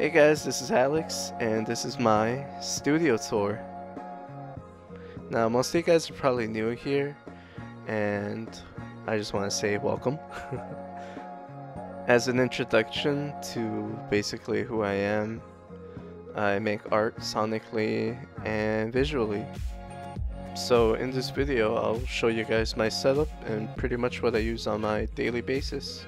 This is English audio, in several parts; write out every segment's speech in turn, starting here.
Hey guys, this is Alex, and this is my studio tour. Now, most of you guys are probably new here, and I just want to say welcome. As an introduction to basically who I am, I make art sonically and visually. So in this video, I'll show you guys my setup and pretty much what I use on my daily basis.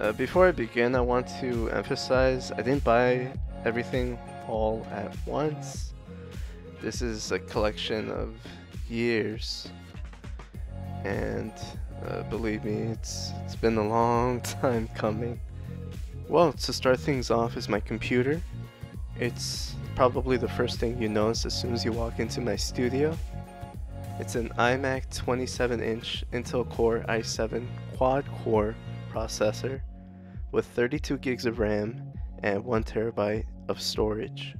Uh, before I begin, I want to emphasize I didn't buy everything all at once. This is a collection of years, and uh, believe me, it's it's been a long time coming. Well, to start things off is my computer. It's probably the first thing you notice as soon as you walk into my studio. It's an iMac 27-inch Intel Core i7 quad-core processor with 32 gigs of RAM and 1 terabyte of storage.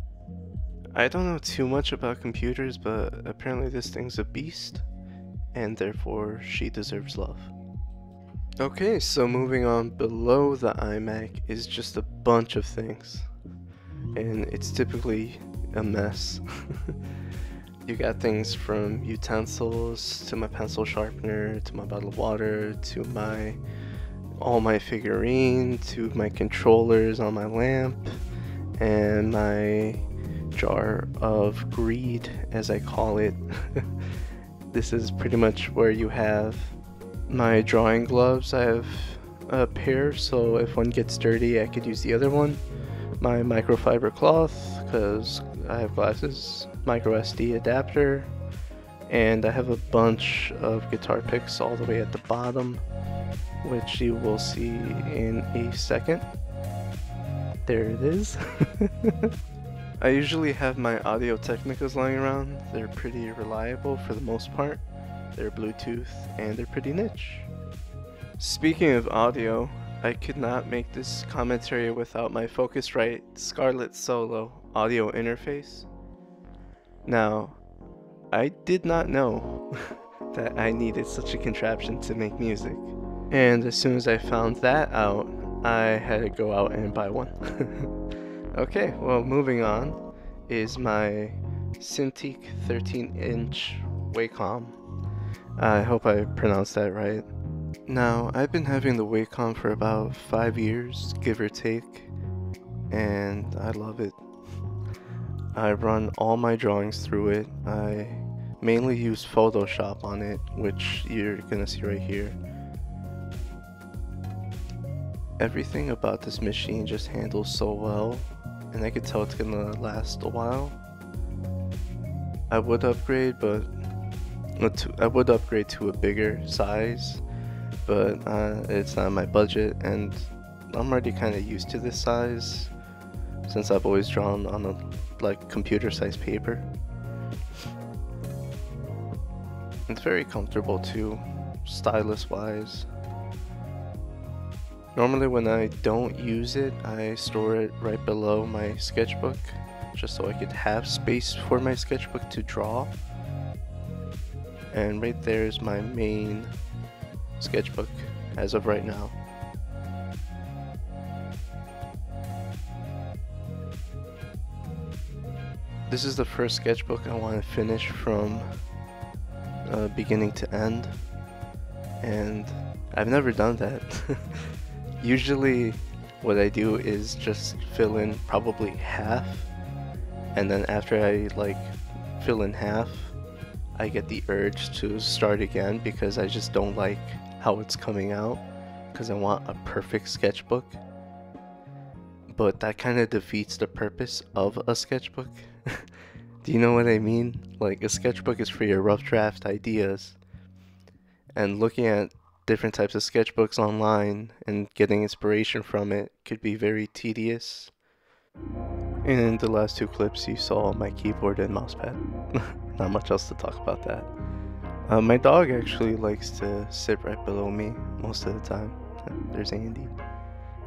I don't know too much about computers, but apparently this thing's a beast, and therefore she deserves love. Okay, so moving on below the iMac is just a bunch of things, and it's typically a mess. you got things from utensils to my pencil sharpener to my bottle of water to my all my figurine to my controllers on my lamp and my jar of greed as I call it. this is pretty much where you have my drawing gloves. I have a pair so if one gets dirty I could use the other one. My microfiber cloth because I have glasses, micro SD adapter, and I have a bunch of guitar picks all the way at the bottom which you will see in a second. There it is. I usually have my Audio Technicas lying around. They're pretty reliable for the most part. They're Bluetooth and they're pretty niche. Speaking of audio, I could not make this commentary without my Focusrite Scarlett Solo audio interface. Now, I did not know that I needed such a contraption to make music. And as soon as I found that out, I had to go out and buy one. okay, well, moving on is my Cintiq 13 inch Wacom. I hope I pronounced that right. Now, I've been having the Wacom for about five years, give or take, and I love it. I run all my drawings through it. I mainly use Photoshop on it, which you're gonna see right here. Everything about this machine just handles so well, and I could tell it's gonna last a while. I would upgrade, but I would upgrade to a bigger size, but uh, it's not my budget, and I'm already kind of used to this size since I've always drawn on a like computer sized paper. It's very comfortable too, stylus wise. Normally when I don't use it, I store it right below my sketchbook, just so I could have space for my sketchbook to draw. And right there is my main sketchbook as of right now. This is the first sketchbook I want to finish from uh, beginning to end, and I've never done that. usually what I do is just fill in probably half. And then after I like fill in half I get the urge to start again because I just don't like how it's coming out because I want a perfect sketchbook. But that kind of defeats the purpose of a sketchbook. Do you know what I mean? Like a sketchbook is for your rough draft ideas. And looking at different types of sketchbooks online and getting inspiration from it could be very tedious. And in the last two clips, you saw my keyboard and mousepad. Not much else to talk about that. Uh, my dog actually likes to sit right below me most of the time. There's Andy.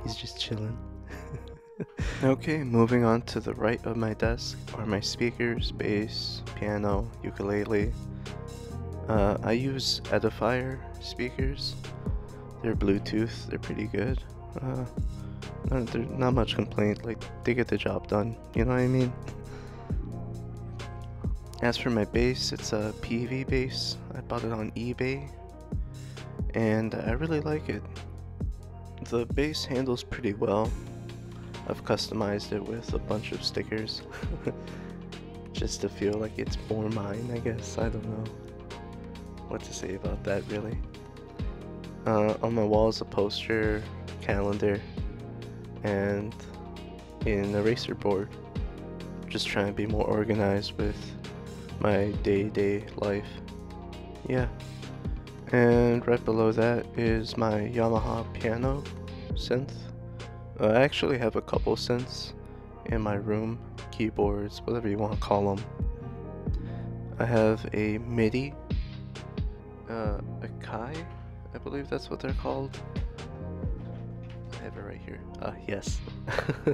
He's just chilling. okay, moving on to the right of my desk are my speakers, bass, piano, ukulele, uh, I use Edifier speakers. They're Bluetooth. They're pretty good. Uh, there's not much complaint, like, they get the job done, you know what I mean? As for my bass, it's a Peavey bass. I bought it on eBay, and I really like it. The bass handles pretty well. I've customized it with a bunch of stickers, just to feel like it's more mine, I guess. I don't know what to say about that, really. Uh, on my wall is a poster, calendar, and an eraser board. Just trying to be more organized with my day-to-day life. Yeah. And right below that is my Yamaha piano synth. Uh, I actually have a couple synths in my room, keyboards, whatever you want to call them. I have a MIDI, uh, Akai, I believe that's what they're called. I have it right here. Uh, yes.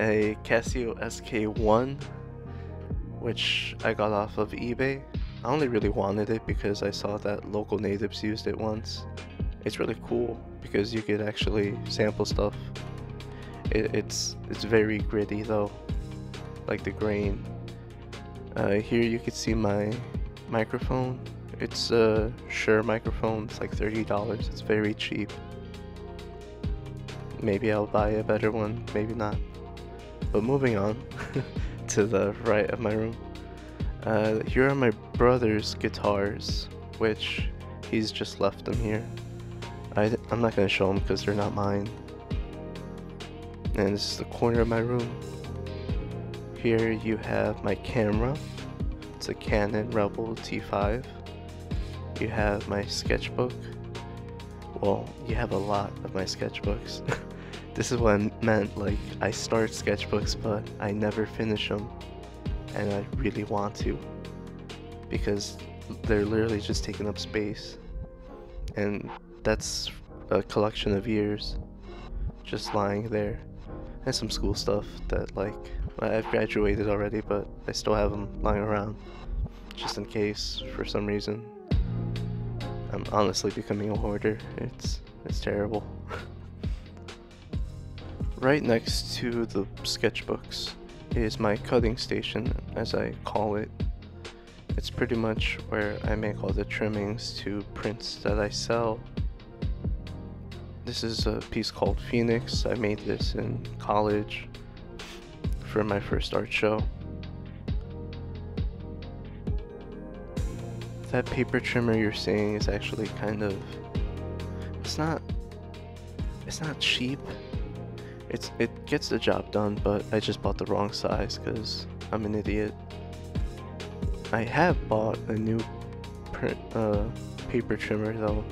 a Casio SK1 which I got off of eBay. I only really wanted it because I saw that Local Natives used it once. It's really cool because you could actually sample stuff. It, it's it's very gritty though, like the grain. Uh, here you can see my microphone. It's a Shure microphone. It's like thirty dollars. It's very cheap. Maybe I'll buy a better one. Maybe not. But moving on. to the right of my room. Uh, here are my brother's guitars, which he's just left them here. I, I'm not going to show them because they're not mine. And this is the corner of my room. Here you have my camera. It's a Canon Rebel T5. You have my sketchbook. Well, you have a lot of my sketchbooks. This is what I meant, like, I start sketchbooks, but I never finish them. And I really want to. Because they're literally just taking up space. And that's a collection of years just lying there. And some school stuff that, like, I've graduated already, but I still have them lying around. Just in case, for some reason. Honestly becoming a hoarder. It's, it's terrible. Right next to the sketchbooks is my cutting station, as I call it. It's pretty much where I make all the trimmings to prints that I sell. This is a piece called Phoenix. I made this in college for my first art show. That paper trimmer you're seeing is actually kind of it's not it's not cheap it's It gets the job done, but I just bought the wrong size because I'm an idiot. I have bought a new print, uh, paper trimmer though.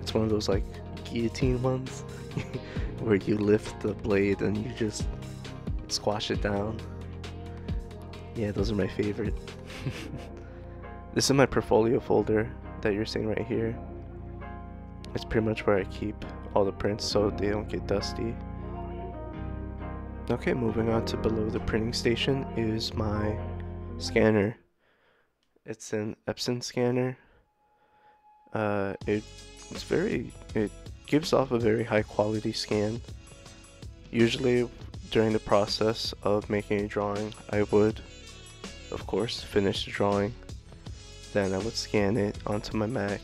It's one of those like guillotine ones where you lift the blade and you just squash it down. Yeah, those are my favorite. this is my portfolio folder that you're seeing right here. It's pretty much where I keep all the prints so they don't get dusty. Okay, moving on to below the printing station is my scanner. It's an Epson scanner. Uh, it, it's very, it gives off a very high quality scan. Usually during the process of making a drawing, I would, of course, finish the drawing. Then I would scan it onto my Mac.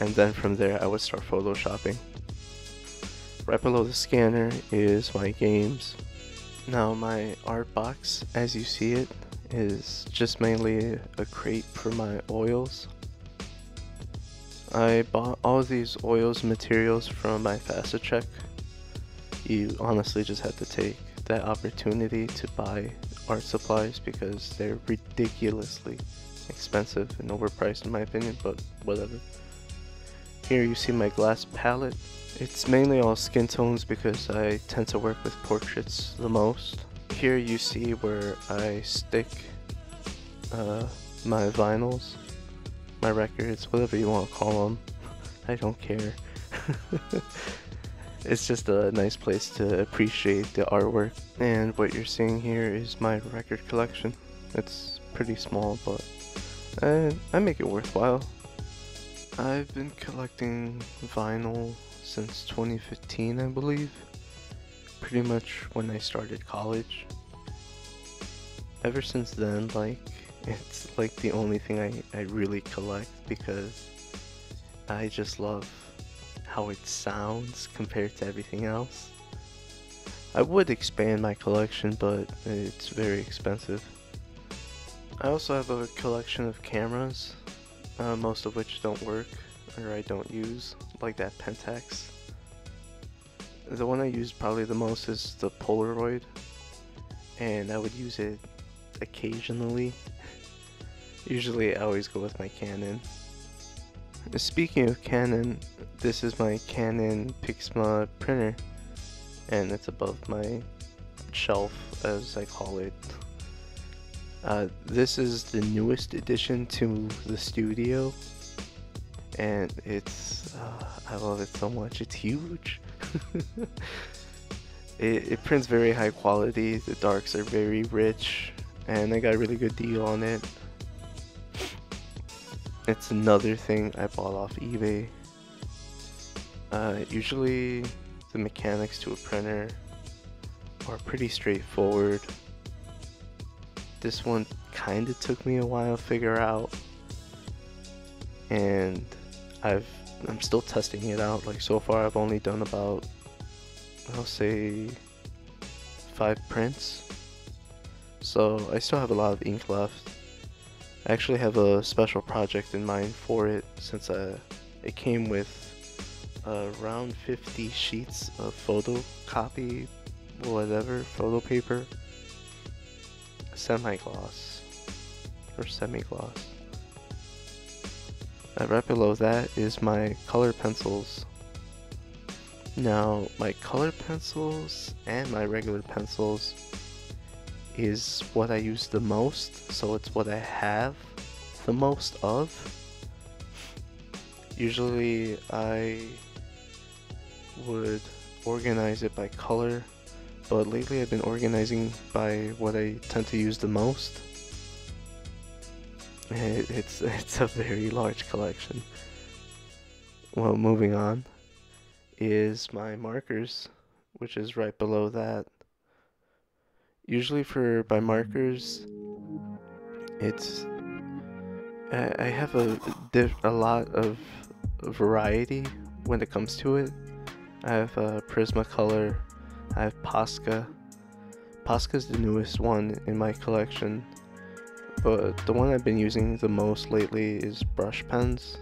And then from there, I would start photoshopping. Right below the scanner is my games. Now my art box, as you see it, is just mainly a crate for my oils. I bought all these oils materials from my FAFSA check. You honestly just have to take that opportunity to buy art supplies because they're ridiculously expensive and overpriced in my opinion, but whatever. Here you see my glass palette it's mainly all skin tones because I tend to work with portraits the most. Here you see where I stick uh, my vinyls, my records, whatever you want to call them. I don't care. it's just a nice place to appreciate the artwork. And what you're seeing here is my record collection. It's pretty small, but I, I make it worthwhile. I've been collecting vinyl since 2015, I believe. pretty much when I started college. Ever since then, like, it's like the only thing I, I really collect because I just love how it sounds compared to everything else. I would expand my collection, but it's very expensive. I also have a collection of cameras, uh, most of which don't work or I don't use, like that Pentax. The one I use probably the most is the Polaroid, and I would use it occasionally. Usually I always go with my Canon. Speaking of Canon, this is my Canon Pixma printer, and it's above my shelf, as I call it. Uh, this is the newest addition to the studio, and it's uh, I love it so much. It's huge. it, it prints very high quality. The darks are very rich, and I got a really good deal on it. It's another thing I bought off eBay. Uh, usually, the mechanics to a printer are pretty straightforward this one kind of took me a while to figure out. And I've I'm still testing it out. Like so far I've only done about I'll say five prints. So I still have a lot of ink left. I actually have a special project in mind for it since I, it came with uh, around 50 sheets of photocopy whatever photo paper semi-gloss or semi-gloss. Uh, right below that is my color pencils. Now, my color pencils and my regular pencils is what I use the most, so it's what I have the most of. Usually I would organize it by color but lately I've been organizing by what I tend to use the most. It, it's it's a very large collection. Well, moving on is my markers, which is right below that. Usually for by markers, it's I have a a lot of variety when it comes to it. I have a Prismacolor I have Posca. Posca's the newest one in my collection, but the one I've been using the most lately is brush pens.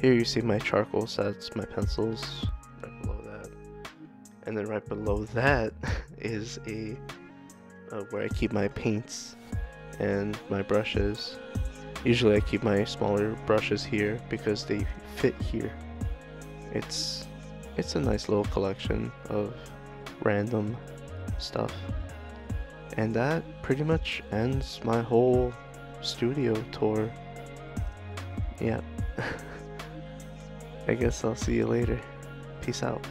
Here you see my charcoal sets, my pencils, right below that. And then right below that is a uh, where I keep my paints and my brushes. Usually I keep my smaller brushes here because they fit here. It's it's a nice little collection of random stuff. And that pretty much ends my whole studio tour. Yeah. I guess I'll see you later. Peace out.